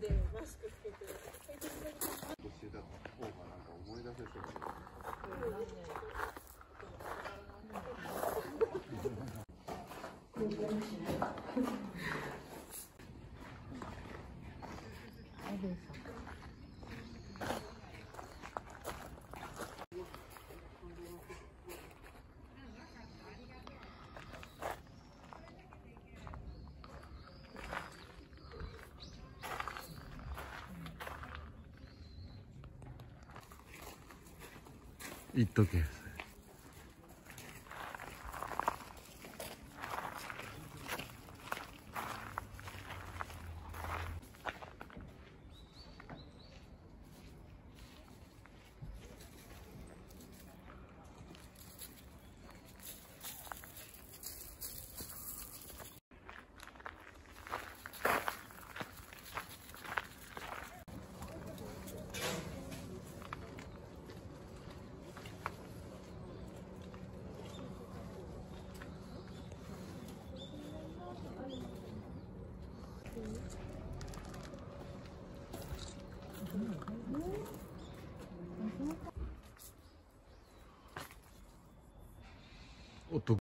でマスクつけてしてた方がなん。か思い出せそう言っとけお得